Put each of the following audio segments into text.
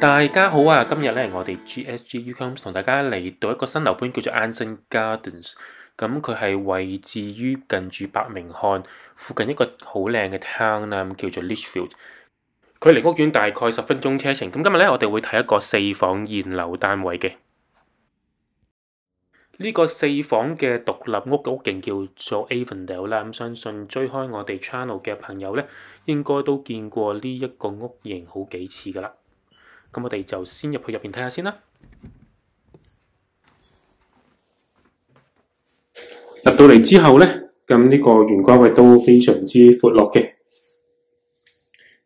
大家好啊！今日咧，我哋 GSG Ucoms 同大家嚟到一個新樓盤，叫做 Anson Gardens。咁佢係位置於近住伯明翰附近一個好靚嘅 town 啦，叫做 Lichfield。距离屋苑大概十分鐘車程。咁今日咧，我哋會睇一個四房現樓單位嘅。呢個四房嘅獨立屋嘅屋型叫做 Avondale 啦。咁相信追開我哋 channel 嘅朋友咧，應該都見過呢一個屋型好幾次噶啦。咁我哋就先入去入邊睇下先啦。入到嚟之後咧，咁呢個玄關位都非常之闊落嘅。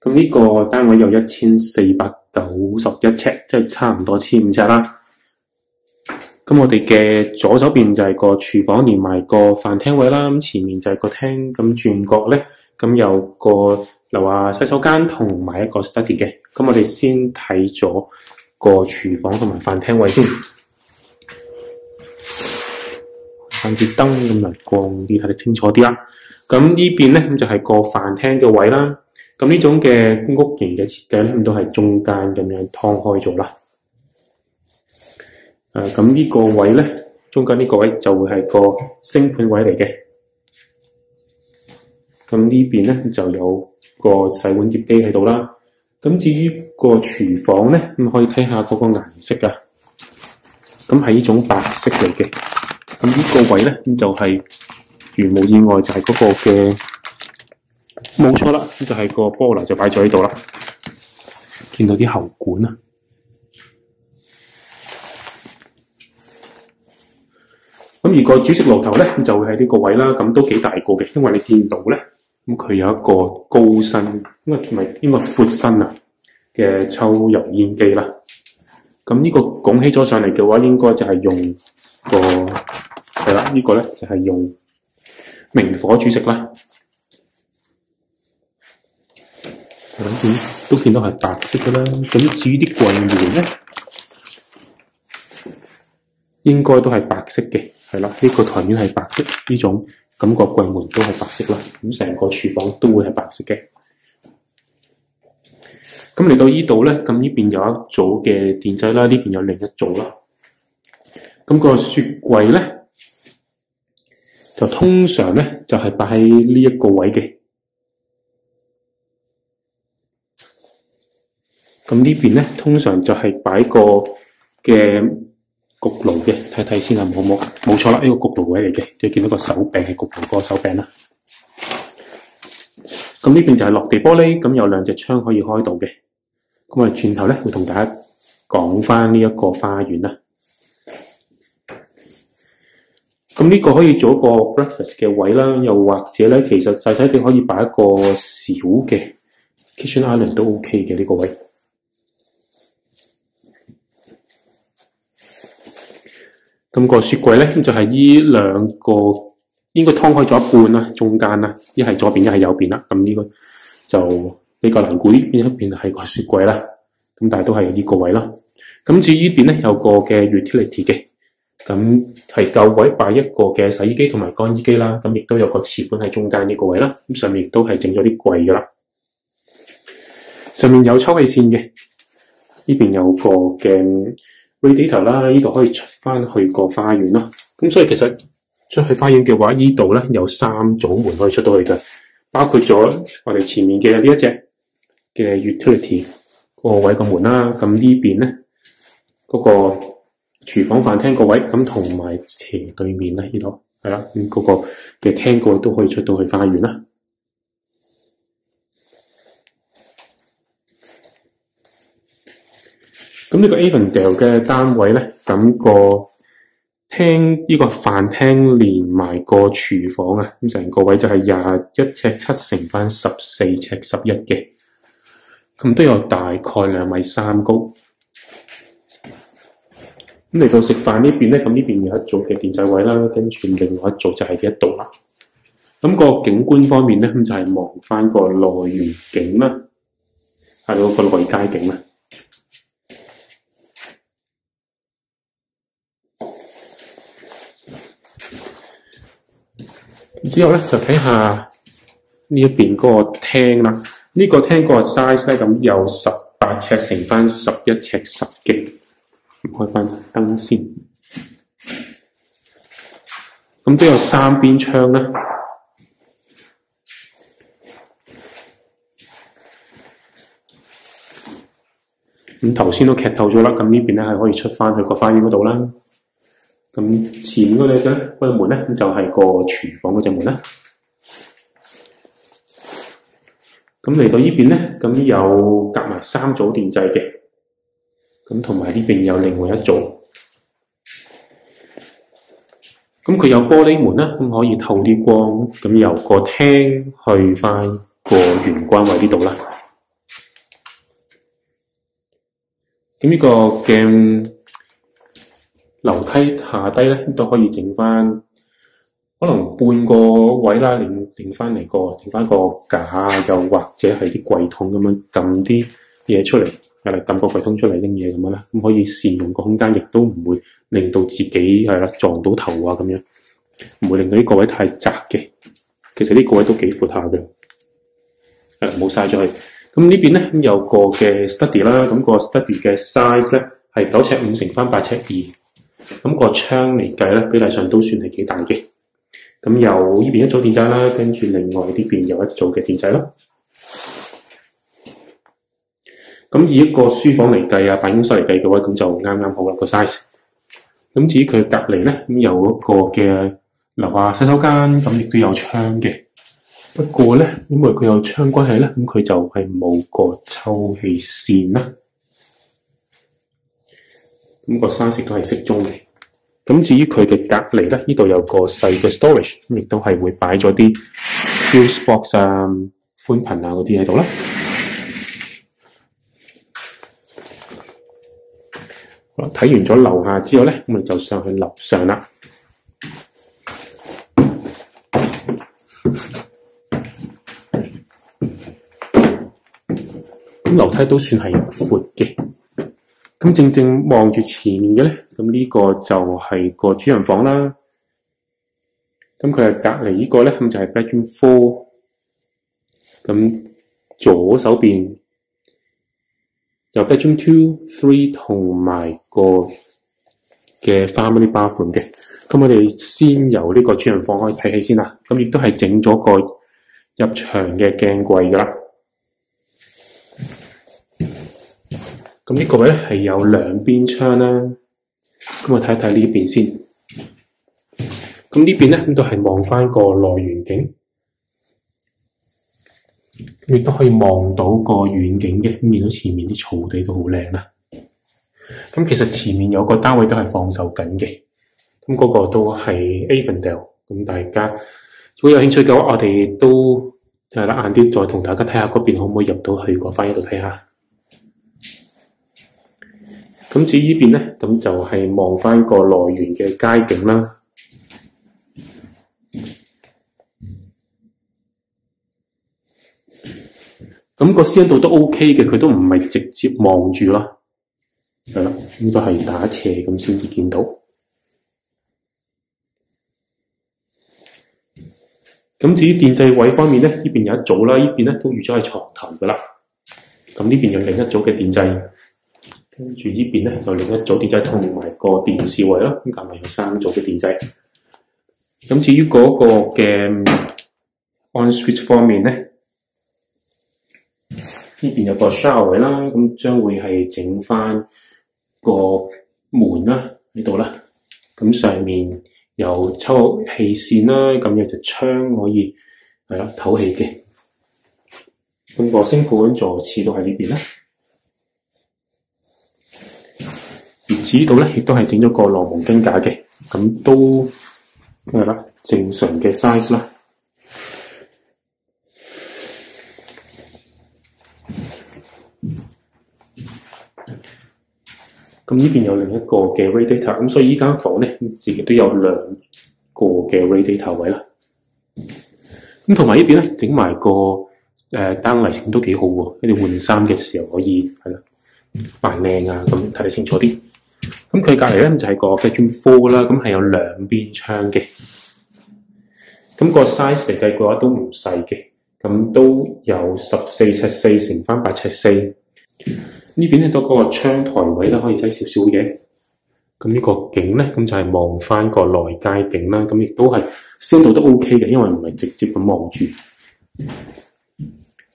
咁呢個單位有一千四百九十一尺，即係差唔多千五尺啦。咁我哋嘅左手邊就係個廚房，連埋個飯廳位啦。咁前面就係個廳，咁轉角咧，咁有個樓下洗手間同埋一個 study 嘅。咁我哋先睇咗個廚房同埋飯廳位先，開啲燈咁嚟光啲，睇得清楚啲啦。咁呢邊咧，咁就係個飯廳嘅位啦。咁呢種嘅屋型嘅設計咧，咁都係中間咁樣劏開咗啦。誒，咁呢個位咧，中間呢個位就會係個星盤位嚟嘅。咁呢邊咧就有個洗碗碟機喺度啦。咁至於個廚房咧，咁可以睇下嗰個顏色啊。咁係呢種白色嚟嘅。咁呢個位咧，咁就係如無意外就係嗰個嘅，冇錯啦，咁就係個波爐就擺咗喺度啦。見到啲喉管啊。咁而個煮食爐頭咧，就會喺呢個位啦。咁都幾大個嘅，因為你見到咧，咁佢有一個高身，應該唔係應該闊身啊嘅抽油煙機啦。咁呢個拱起咗上嚟嘅話，應該就係用個係啦，呢個咧就係用明火煮食啦。咁見都見到係白色嘅啦。咁至於啲櫃門咧，應該都係白色嘅。係啦，呢個台面係白色呢種，咁個櫃門都係白色啦。咁成個廚房都會係白色嘅。咁嚟到呢度咧，咁呢邊有一組嘅電掣啦，呢邊有另一組啦。咁個雪櫃咧，就通常咧就係擺喺呢一個位嘅。咁呢邊咧，通常就係擺個嘅。焗爐嘅，睇睇先啊，冇冇冇錯啦，呢個焗爐位嚟嘅，你見到個手柄係焗爐嗰個手柄啦。咁呢邊就係落地玻璃，咁有兩隻窗可以開到嘅。咁我哋轉頭咧會同大家講翻呢一個花園啦。咁呢個可以做一個 breakfast 嘅位啦，又或者咧，其實細細地可以擺一個小嘅 kitchen island 都 OK 嘅呢個位。咁個雪櫃咧，咁就係呢兩個應該劏開咗一半啦，中間啦，一係左邊，一係右邊啦。咁呢個就比較難估呢邊一邊係個雪櫃啦。咁但係都係呢個位啦。咁至於呢邊咧有個嘅 utility 嘅，咁係夠位擺一個嘅洗衣機同埋乾衣機啦。咁亦都有個瓷盤喺中間呢個位啦。咁上面亦都係整咗啲櫃噶啦。上面有抽氣扇嘅，呢邊有個嘅。Radiator 啦，呢度可以出翻去個花園咯。咁所以其實出去花園嘅話，呢度咧有三組門可以出到去嘅，包括咗我哋前面嘅呢一隻嘅 utility 个位個門啦。咁呢邊咧嗰個廚房飯廳個位，咁同埋斜對面咧呢度係啦，咁嗰個嘅廳個都可以出到去花園啦。咁呢個 Avondale 嘅單位咧，咁、那個廳呢、個飯廳連埋個廚房啊，咁成個位就係廿一尺七乘翻十四尺十一嘅，咁都有大概兩米三高。咁嚟到食飯呢邊咧，咁呢邊有一組嘅電掣位啦，跟住另外一組就係呢一度啦。咁、那個景觀方面咧，咁就係望翻個內園景啦，係嗰個內街景啦。之後咧就睇下呢一邊嗰個廳啦，呢、個廳嗰個 size 咧咁有十八尺乘翻十一尺十嘅。開翻燈先，咁都有三邊窗啦。咁頭先都劇透咗啦，咁呢邊咧係可以出翻去個花園嗰度啦。咁前面嗰隻咧，嗰、那、隻、個、門咧，咁就係個廚房嗰隻門啦。咁嚟到呢邊咧，咁有夾埋三組電掣嘅，咁同埋呢邊有另外一組。咁佢有玻璃門啦，咁可以透啲光，咁由個廳去翻個玄關位呢度啦。咁呢個嘅樓梯下低咧都可以整翻，可能半個位啦，另整翻嚟個整翻個架，又或者係啲櫃桶咁樣撳啲嘢出嚟，係啦，撳個櫃桶出嚟拎嘢咁樣啦，咁可以善用個空間，亦都唔會令到自己係啦撞到頭啊咁樣，唔會令到呢個位太窄嘅。其實呢個位都幾闊下嘅，誒冇晒咗去。咁呢邊咧有個嘅 study 啦，咁個 study 嘅 size 咧係九尺五乘翻八尺二，咁個窗嚟計咧比例上都算係幾大嘅。咁由呢邊一組電掣啦，跟住另外呢邊有一組嘅電掣咯。咁以一個書房嚟計啊，辦公室嚟計嘅話，咁就啱啱好啦個 size。咁至於佢隔離咧，咁有一個嘅樓下洗手間，咁亦都有窗嘅。不過咧，因為佢有窗關係咧，咁佢就係冇個抽氣扇啦。咁個 size 都係適中嘅。咁至於佢嘅隔離咧，呢度有個細嘅 storage，亦都係會擺咗啲 fuse box 啊、寬頻啊嗰啲喺度啦。好，睇完咗樓下之後咧，咁我哋就上去樓上啦。樓梯都算係闊嘅，咁正正望住前面嘅咧，咁呢個就係個主人房啦。咁佢係隔離呢個咧，咁就係 bedroom four。咁左手邊有 bedroom two、three 同埋個嘅 family bathroom 嘅。咁我哋先由呢個主人房開始睇起先啦。咁亦都係整咗個入牆嘅鏡櫃噶啦。咁呢個位咧係有兩邊窗啦，咁我睇睇呢邊先。咁呢邊咧咁都係望翻個內園景，亦都可以望到個遠景嘅，咁見到前面啲草地都好靚啦。咁其實前面有個單位都係放售緊嘅，咁嗰個都係 Avondale。咁大家如果有興趣嘅話，我哋都係啦，晏啲再同大家睇下嗰邊可唔可以入到去個花園度睇下。咁至於呢邊咧，咁就係望翻個內園嘅街景啦。咁個視野度都 OK 嘅，佢都唔係直接望住咯，係啦，咁都係打斜咁先至見到。咁至於電掣位方面咧，呢邊有一組啦，呢邊咧都預咗係床頭噶啦。咁呢邊有另一組嘅電掣。跟住呢邊咧，就另一組電掣同埋個電視位咯，咁隔埋有三組嘅電掣。咁至於嗰個嘅 on switch 方面咧，呢邊有個 shower 位啦，咁將會係整翻個門啦呢度啦。咁上面有抽氣扇啦，咁有隻窗可以係啦透氣嘅。咁個星盤座次都喺呢邊啦。而此度咧，亦都係整咗個羅蒙經架嘅，咁都系啦，正常嘅 size 啦。咁呢邊有另一個嘅 radiator，咁所以呢間房咧，自己都有兩個嘅 radiator 位啦。咁同埋呢邊咧，整埋個誒燈嚟都幾好喎，你哋換衫嘅時候可以系啦，扮靚啊，咁睇得清楚啲。咁佢隔篱咧就係個 bedroom four 啦，咁係有兩邊窗嘅。咁個 size 嚟計嘅話都唔細嘅，咁都有十四尺四乘翻八尺四。呢邊咧多嗰個窗台位咧，可以睇少少嘅。咁呢個景咧，咁就係望翻個內街景啦。咁亦都係深度都 OK 嘅，因為唔係直接咁望住。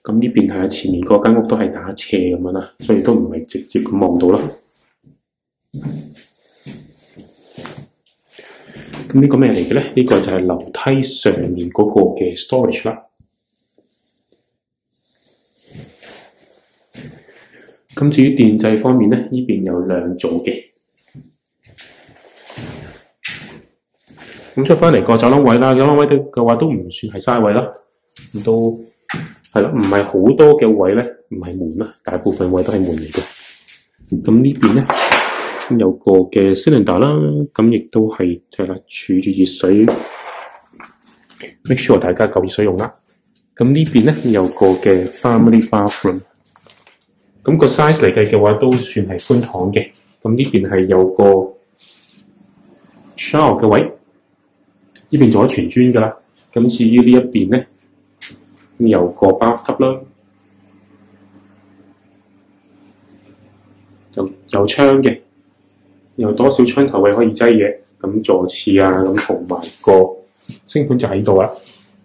咁呢邊睇下前面嗰間屋都係打斜咁樣啦，所以都唔係直接咁望到啦。咁呢個咩嚟嘅咧？呢、呢個就係樓梯上面嗰個嘅 storage 啦。咁至於電掣方面咧，呢邊有兩組嘅。咁出翻嚟個走廊位啦，走廊位都嘅話都唔算係嘥位啦，咁都係咯，唔係好多嘅位咧，唔係門啦，大部分位都係門嚟嘅。咁呢邊咧，有個嘅 cylinder 啦，咁亦都係係啦，儲住熱水，make sure 大家夠熱水用啦。咁呢邊咧有個嘅 family bathroom，咁個 size 嚟計嘅話都算係寬敞嘅。咁呢邊係有個 shower 嘅位。呢邊做咗全磚噶啦，咁至於呢一邊咧，有個 bathtub 啦，就有窗嘅，有多少窗頭位可以擠嘢，咁座次啊，咁同埋個星盆就喺度啦。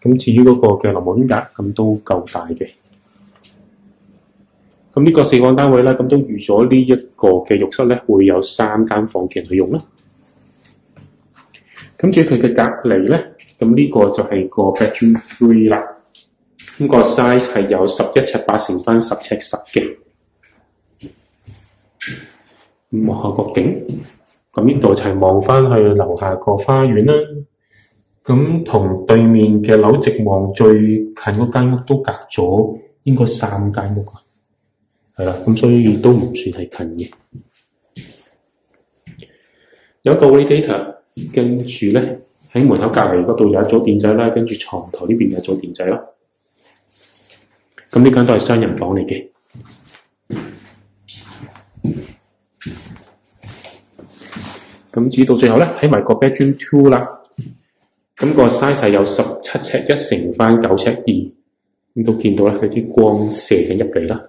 咁至於嗰個嘅淋浴間隔，咁都夠大嘅。咁呢個四房單位啦，咁都預咗呢一個嘅浴室咧，會有三間房嘅去用啦。咁至於佢嘅隔離咧，咁呢個就係個 bedroom three 啦。咁個 size 係有十一尺八乘翻十尺十嘅。望下個景，咁呢度就係望翻去樓下個花園啦。咁同對面嘅樓直望最近嗰間屋都隔咗應該三間屋啊。係啦，咁所以都唔算係近嘅。有一個 radiator。跟住咧喺門口隔離嗰度有一組電掣啦，跟住床頭呢邊有一組電掣啦。咁呢間都係雙人房嚟嘅。咁至於到最後咧，睇埋個 bedroom two 啦。咁個 size 有十七尺一乘翻九尺二，咁都見到咧，佢啲光射緊入嚟啦。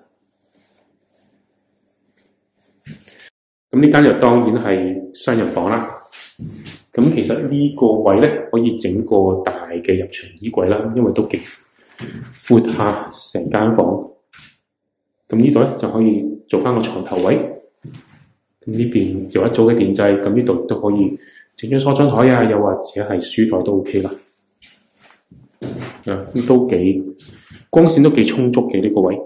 咁呢間就當然係雙人房啦。咁其實呢個位咧可以整個大嘅入牆衣櫃啦，因為都幾闊下成間房。咁呢度咧就可以做翻個床頭位。咁呢邊有一組嘅電掣，咁呢度都可以整張梳妝台啊，又或者係書台都 OK 啦。啊，都幾光線都幾充足嘅呢個位。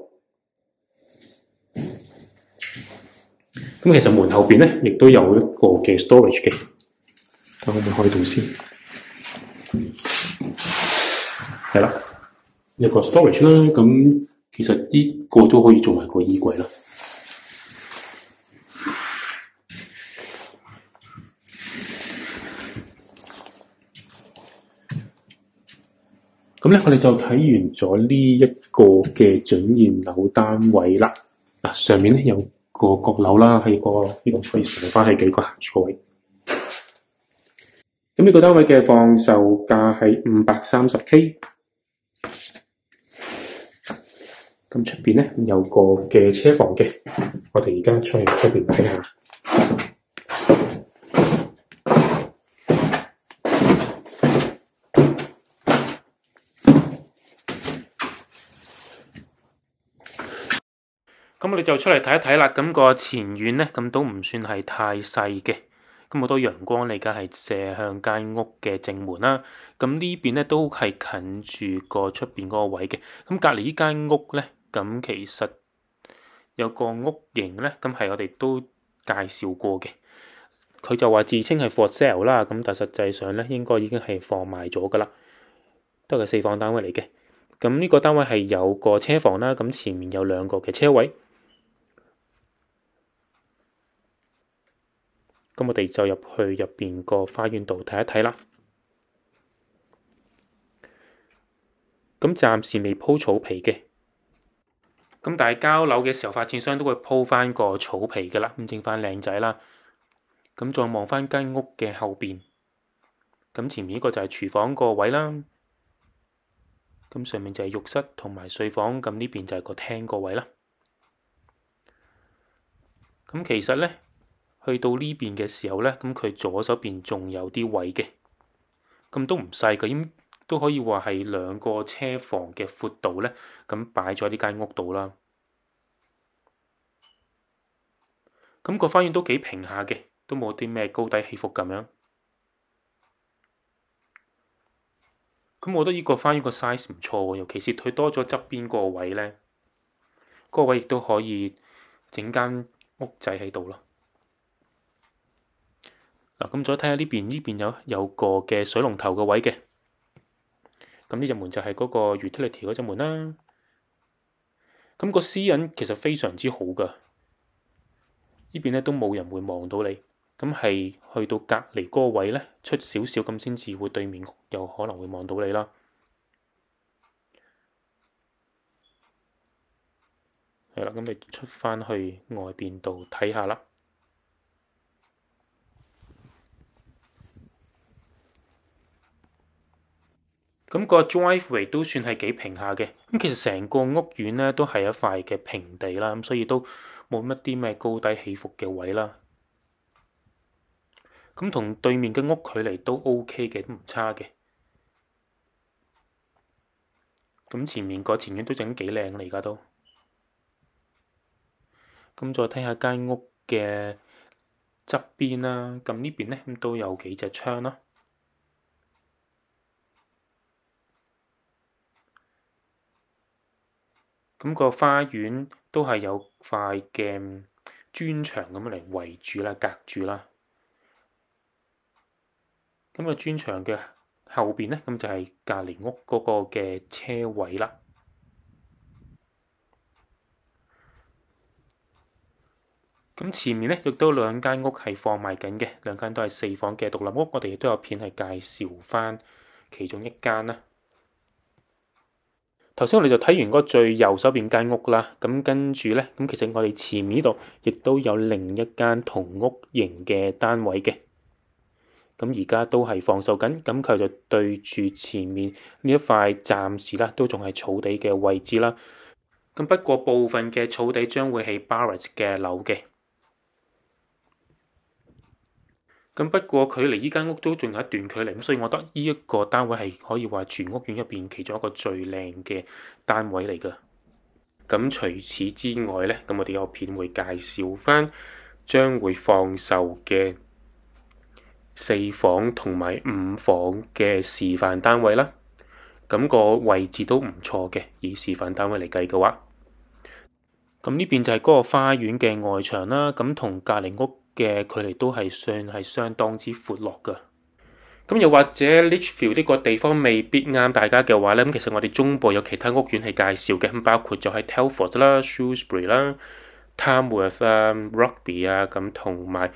咁其實門後邊咧亦都有一個嘅 storage 嘅。睇可唔可以開到先？係啦，一個 storage 啦。咁其實呢個都可以做埋個衣櫃啦。咁咧，我哋就睇完咗呢一個嘅準驗樓單位啦。嗱，上面咧有個閣樓啦，係個呢個可以上翻係幾個行出位。咁呢個單位嘅放售價係五百三十 K。咁出边咧有個嘅車房嘅，我哋而家出去出边睇下。咁我哋就出嚟睇一睇啦。咁個前院咧，咁都唔算係太細嘅。咁好多陽光嚟，梗係射向間屋嘅正門啦。咁呢邊咧都係近住個出邊嗰個位嘅。咁隔離呢間屋咧，咁其實有個屋型咧，咁係我哋都介紹過嘅。佢就話自稱係 for sale 啦，咁但實際上咧應該已經係放賣咗噶啦，都係四房單位嚟嘅。咁呢個單位係有個車房啦，咁前面有兩個嘅車位。咁我哋就入去入邊個花園度睇一睇啦。咁暫時未鋪草皮嘅，咁但係交樓嘅時候，發展商都會鋪翻個草皮噶啦，咁整翻靚仔啦。咁再望翻間屋嘅後邊，咁前面呢個就係廚房個位啦。咁上面就係浴室同埋睡房，咁呢邊就係個廳個位啦。咁其實咧，去到呢邊嘅時候咧，咁佢左手邊仲有啲位嘅，咁都唔細嘅，應都可以話係兩個車房嘅闊度咧，咁擺咗呢間屋度啦。咁個花園都幾平下嘅，都冇啲咩高低起伏咁樣。咁我覺得呢個花園個 size 唔錯喎，尤其是佢多咗側邊個位咧，嗰個位亦都可以整間屋仔喺度咯。嗱，咁再睇下呢邊，呢邊有有個嘅水龍頭個位嘅。咁呢隻門就係嗰個 utility 嗰隻門啦。咁個私隱其實非常之好噶，呢邊咧都冇人會望到你。咁係去到隔離嗰個位咧，出少少咁先至會對面有可能會望到你啦。係啦，咁你出翻去外邊度睇下啦。咁個 driveway 都算係幾平下嘅。咁其實成個屋苑咧都係一塊嘅平地啦，咁所以都冇乜啲咩高低起伏嘅位啦。咁同對面嘅屋距離都 OK 嘅，都唔差嘅。咁前面個前院都整幾靚啦，而家都。咁再睇下間屋嘅側邊啦，咁呢邊咧都有幾隻窗啦。咁個花園都係有塊嘅磚牆咁樣嚟圍住啦，隔住啦。咁個磚牆嘅後邊咧，咁就係隔離屋嗰個嘅車位啦。咁前面咧亦都兩間屋係放賣緊嘅，兩間都係四房嘅獨立屋。我哋亦都有片係介紹翻其中一間啦。頭先我哋就睇完嗰最右手邊間屋啦，咁跟住咧，咁其實我哋前面呢度亦都有另一間同屋型嘅單位嘅，咁而家都係放售緊，咁佢就對住前面呢一塊暫時啦，都仲係草地嘅位置啦。咁不過部分嘅草地將會係 Barratt 嘅樓嘅。咁不過距離依間屋都仲有一段距離，咁所以我覺得呢一個單位係可以話全屋苑入邊其中一個最靚嘅單位嚟㗎。咁除此之外咧，咁我哋有片會介紹翻將會放售嘅四房同埋五房嘅示範單位啦。咁個位置都唔錯嘅，以示範單位嚟計嘅話，咁呢邊就係嗰個花園嘅外牆啦。咁同隔離屋嘅距離都係算係相當之闊落㗎，咁又或者 Litchfield 呢個地方未必啱大家嘅話咧，咁其實我哋中部有其他屋苑係介紹嘅，咁包括就係 Telford 啦、Shrewsbury 啦、Tamworth 啊、Rugby 啊，咁同埋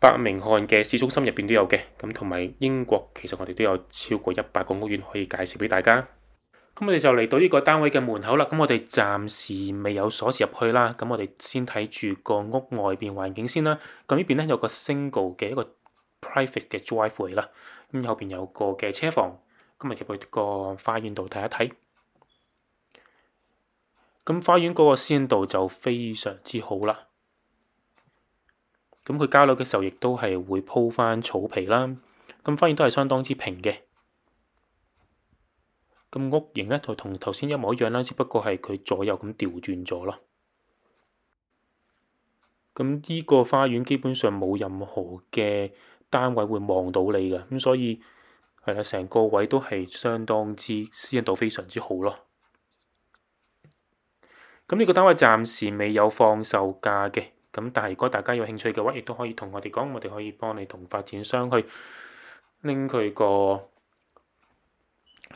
伯明翰嘅市中心入邊都有嘅，咁同埋英國其實我哋都有超過一百個屋苑可以介紹俾大家。咁我哋就嚟到呢個單位嘅門口啦。咁我哋暫時未有鎖匙入去啦。咁我哋先睇住個屋外邊環境先啦。咁呢邊咧有個 single 嘅一個 private 嘅 driveway 啦。咁後邊有個嘅車房。咁咪入去個花園度睇一睇。咁花園嗰個鮮度就非常之好啦。咁佢交樓嘅時候亦都係會鋪翻草皮啦。咁花園都係相當之平嘅。咁屋型咧就同頭先一模一樣啦，只不過係佢左右咁調轉咗咯。咁呢個花園基本上冇任何嘅單位會望到你嘅，咁所以係啦，成個位都係相當之私隱度非常之好咯。咁呢個單位暫時未有放售價嘅，咁但係如果大家有興趣嘅話，亦都可以同我哋講，我哋可以幫你同發展商去拎佢個。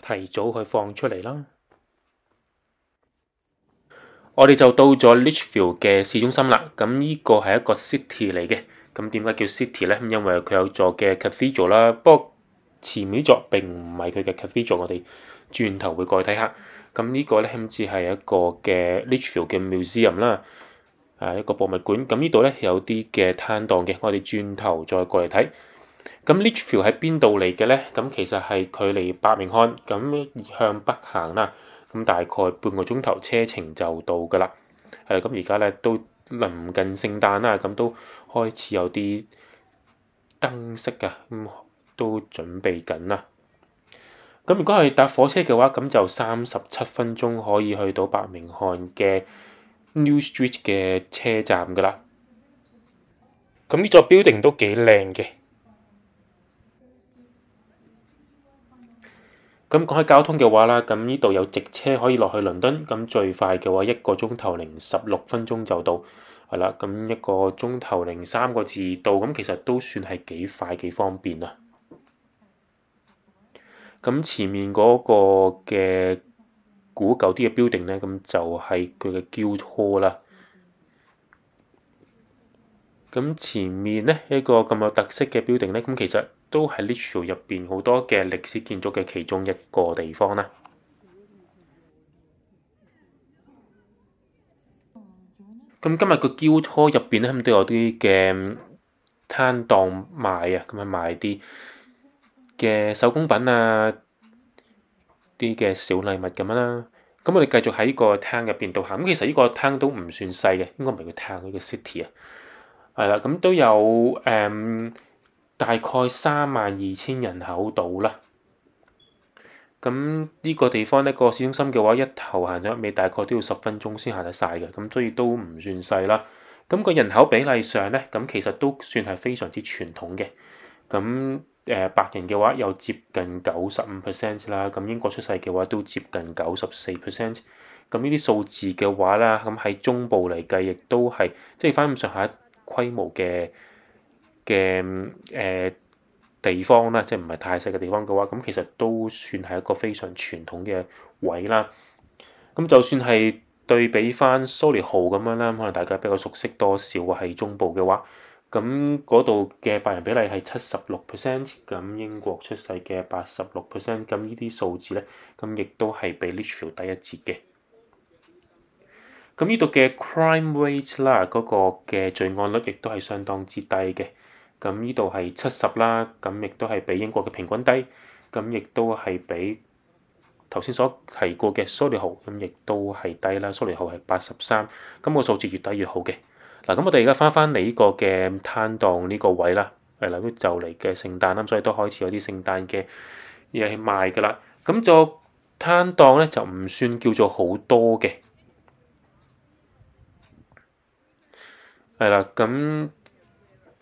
提早去放出嚟啦！我哋就到咗 Lichfield 嘅市中心啦。咁呢個係一個 city 嚟嘅。咁點解叫 city 咧？因為佢有座嘅 cathedral 啦。不過前面座並唔係佢嘅 cathedral，我哋轉頭會過去睇下。咁呢個咧，甚至係一個嘅 Lichfield 嘅 museum 啦，啊一個博物館。咁呢度咧有啲嘅攤檔嘅，我哋轉頭再過嚟睇。咁 Lichfield 喺邊度嚟嘅咧？咁其實係距離伯明翰咁向北行啦，咁大概半個鐘頭車程就到噶啦。係咁而家咧都臨近聖誕啦，咁都開始有啲燈飾啊，咁都準備緊啦。咁如果係搭火車嘅話，咁就三十七分鐘可以去到伯明翰嘅 New Street 嘅車站噶啦。咁呢座 building 都幾靚嘅。咁講起交通嘅話啦，咁呢度有直車可以落去倫敦，咁最快嘅話一個鐘頭零十六分鐘就到，係啦。咁一個鐘頭零三個字到，咁其實都算係幾快幾方便啊。咁前面嗰個嘅古舊啲嘅 building 咧，咁就係佢嘅焦窩啦。咁前面咧一個咁有特色嘅 building 咧，咁其實都係 Lichfield 入邊好多嘅歷史建築嘅其中一個地方啦。咁今日個焦窯入邊咧，咁都有啲嘅攤檔賣啊，咁啊賣啲嘅手工品啊，啲嘅小禮物咁樣啦。咁我哋繼續喺個攤入邊度行。咁其實呢個攤都唔算細嘅，應該唔係個攤，呢個 city 啊。係啦，咁都有誒、大概三萬二千人口到啦。咁呢個地方咧，個市中心嘅話，一頭行到一尾，大概都要十分鐘先行得晒嘅。咁所以都唔算細啦。咁個人口比例上咧，咁其實都算係非常之傳統嘅。咁誒白人嘅話有接近九十五 percent 啦，咁英國出世嘅話都接近九十四 percent。咁呢啲數字嘅話啦，咁喺中部嚟計，亦都係即係翻咁上下規模嘅嘅誒地方啦，即係唔係太細嘅地方嘅話，咁其實都算係一個非常傳統嘅位啦。咁就算係對比翻 Soli 豪咁樣啦，可能大家比較熟悉多少喺中部嘅話。咁嗰度嘅白人比例係七十六 percent，咁英國出世嘅八十六 percent，咁呢啲數字咧，咁亦都係比 Lichfield 低一截嘅。咁呢度嘅 crime rate 啦，嗰個嘅罪案率亦都係相當之低嘅。咁呢度係七十啦，咁亦都係比英國嘅平均低，咁亦都係比頭先所提過嘅 Solihull 咁亦都係低啦。Solihull 係八十三，咁個數字越低越好嘅。嗱，咁我哋而家翻翻嚟呢個嘅攤檔呢個位啦，係啦，就嚟嘅聖誕啦，所以都開始有啲聖誕嘅嘢賣噶啦。咁個攤檔咧就唔算叫做好多嘅，係啦。咁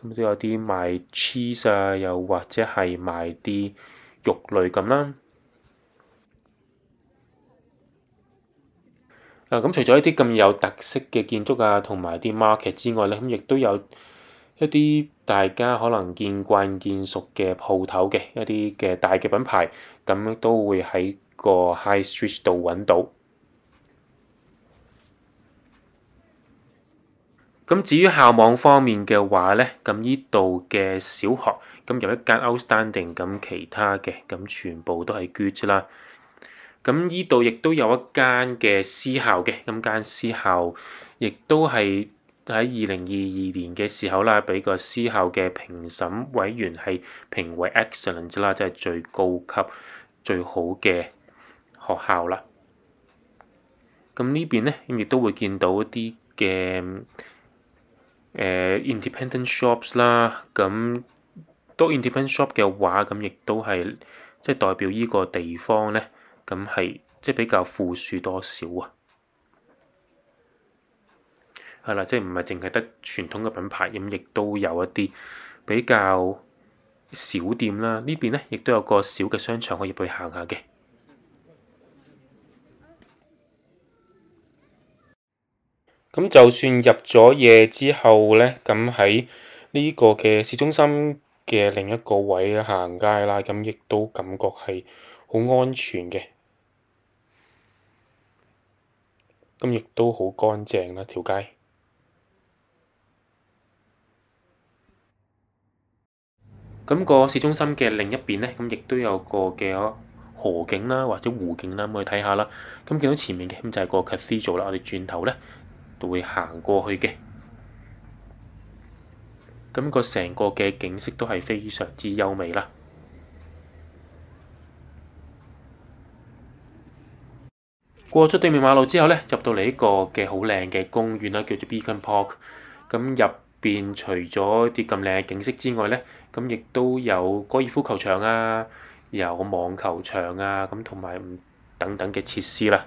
咁都有啲賣 cheese 啊，又或者係賣啲肉類咁啦。啊！咁除咗一啲咁有特色嘅建築啊，同埋啲 market 之外咧，咁亦都有一啲大家可能見慣見熟嘅鋪頭嘅一啲嘅大嘅品牌，咁都會喺個 High Street 度揾到。咁至於校網方面嘅話咧，咁呢度嘅小學咁有一間 Outstanding，咁其他嘅咁全部都係 Good 啦。咁呢度亦都有一間嘅私校嘅，咁間私校亦都係喺二零二二年嘅時候啦，俾個私校嘅評審委員係評為 excellent 啦，即係最高級、最好嘅學校啦。咁呢邊咧，咁亦都會見到一啲嘅誒 independent shops 啦。咁多 independent shop 嘅話，咁亦都係即係代表呢個地方咧。咁係即係比較富庶多少啊？係啦，即係唔係淨係得傳統嘅品牌，咁亦都有一啲比較小店啦。呢邊咧亦都有個小嘅商場可以去行下嘅。咁就算入咗夜之後咧，咁喺呢個嘅市中心嘅另一個位行街啦，咁亦都感覺係好安全嘅，咁亦都好乾淨啦條街。咁、個市中心嘅另一邊咧，咁亦都有個嘅河景啦，或者湖景啦，咁去睇下啦。咁見到前面嘅咁就係個 cathedral 啦，我哋轉頭咧。都會行過去嘅。咁個成個嘅景色都係非常之優美啦。過咗對面馬路之後咧，入到嚟一個嘅好靚嘅公園啦，叫做 Beacon Park。咁入邊除咗啲咁靚嘅景色之外咧，咁亦都有高爾夫球場啊，有網球場啊，咁同埋等等嘅設施啦。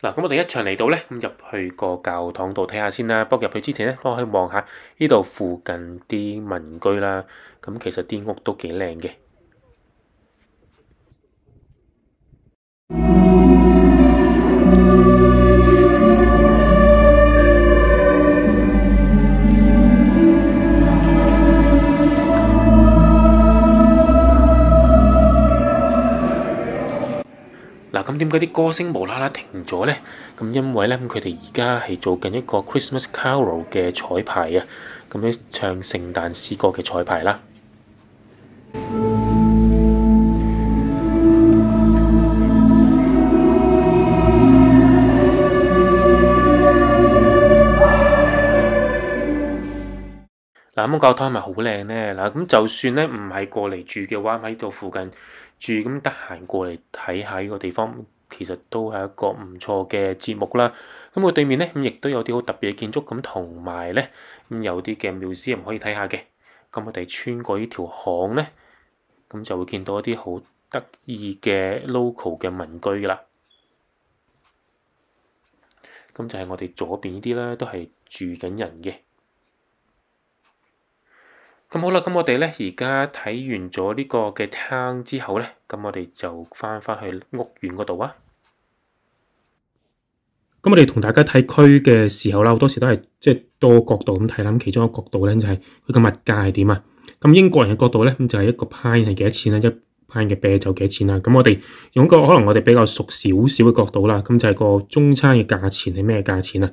嗱，咁我哋一場嚟到咧，咁入去個教堂度睇下先啦。不過入去之前咧，我可以望下呢度附近啲民居啦。咁其實啲屋都幾靚嘅。啲歌聲無啦啦停咗咧？咁因為咧，咁佢哋而家係做緊一個 Christmas Carol 嘅彩排啊！咁樣唱聖誕詩歌嘅彩排啦。嗱，咁教堂係咪好靚咧？嗱，咁就算咧唔係過嚟住嘅話，喺度附近住，咁得閒過嚟睇下呢個地方，其實都係一個唔錯嘅節目啦。咁佢對面咧，咁亦都有啲好特別嘅建築，咁同埋咧，咁有啲嘅 museum 可以睇下嘅。咁我哋穿過呢條巷咧，咁就會見到一啲好得意嘅 local 嘅民居噶啦。咁就係我哋左邊呢啲啦，都係住緊人嘅。咁好啦，咁我哋咧而家睇完咗呢個嘅廳之後咧，咁我哋就翻返去屋苑嗰度啊。咁我哋同大家睇區嘅時候啦，好多時都係即係多角度咁睇啦。其中一個角度咧就係佢個物價係點啊？咁英國人嘅角度咧，咁就係一個 pint 係幾多錢啦，一 pint 嘅啤酒幾多錢啦。咁我哋用一個可能我哋比較熟少少嘅角度啦，咁就係個中餐嘅價錢係咩價錢啊？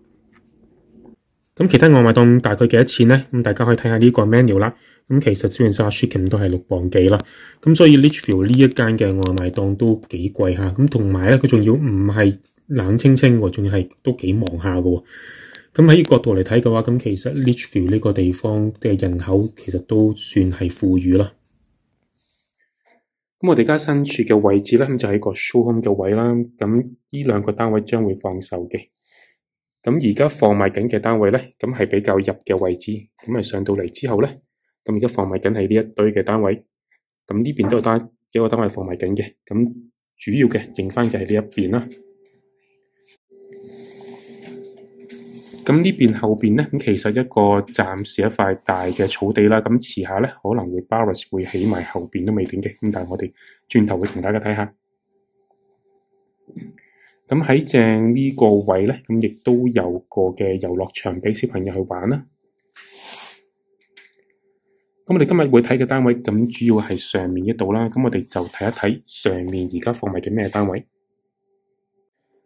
咁其他外賣檔大概幾多錢咧？咁大家可以睇下呢個 menu 啦。咁其實雖然 Sour Chicken 都係六磅幾啦。咁所以 Lichfield 呢一間嘅外賣檔都幾貴下。咁同埋咧，佢仲要唔係冷清清喎，仲要係都幾忙下嘅。咁喺角度嚟睇嘅話，咁其實 Lichfield 呢個地方嘅人口其實都算係富裕啦。咁我哋而家身處嘅位置咧，咁就喺個 show home 嘅位啦。咁呢兩個單位將會放售嘅。咁而家放賣緊嘅單位咧，咁係比較入嘅位置，咁啊上到嚟之後咧，咁而家放賣緊係呢一堆嘅單位，咁呢邊都有單幾個單位放賣緊嘅，咁主要嘅剩翻嘅係呢一邊啦。咁呢邊後邊咧，咁其實一個暫時一塊大嘅草地啦，咁遲下咧可能會 Barratt 會起埋後邊都未定嘅，咁但係我哋轉頭會同大家睇下。咁喺正呢個位咧，咁亦都有個嘅遊樂場俾小朋友去玩啦。咁我哋今日會睇嘅單位，咁主要係上面一度啦。咁我哋就睇一睇上面而家放埋嘅咩單位。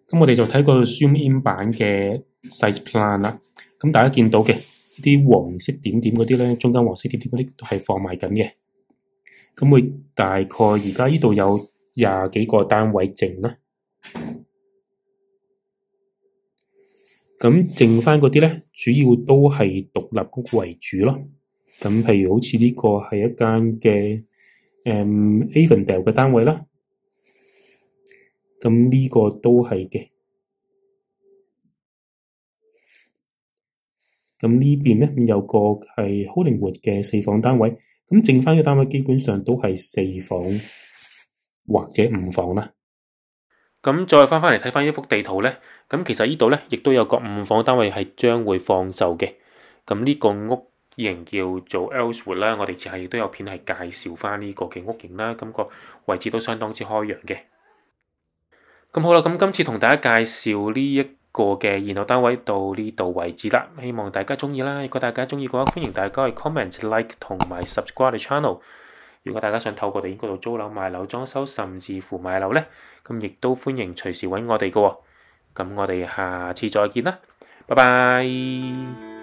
咁我哋就睇個 zoom in 版嘅 size plan 啦。咁大家見到嘅啲黃色點點嗰啲咧，中間黃色點點嗰啲都係放埋緊嘅。咁會大概而家呢度有廿幾個單位剩啦。咁剩翻嗰啲咧，主要都係獨立屋為主咯。咁譬如好似呢個係一間嘅誒 Avondale 嘅單位啦。咁呢個都係嘅。咁呢邊咧有個係 Holdingwood 嘅四房單位。咁剩翻嘅單位基本上都係四房或者五房啦。咁再翻翻嚟睇翻呢幅地圖咧，咁其實呢度咧亦都有個五房單位係將會放售嘅。咁呢個屋型叫做 Ellswood 啦，我哋前係亦都有片係介紹翻呢個嘅屋型啦。咁個位置都相當之開揚嘅。咁好啦，咁今次同大家介紹呢一個嘅現樓單位到呢度為止啦。希望大家中意啦。如果大家中意嘅話，歡迎大家去 comment、like 同埋 subscribe channel。如果大家想透過我哋嗰度租樓、賣樓、裝修，甚至乎買樓呢，咁亦都歡迎隨時揾我哋嘅喎。咁我哋下次再見啦，拜拜。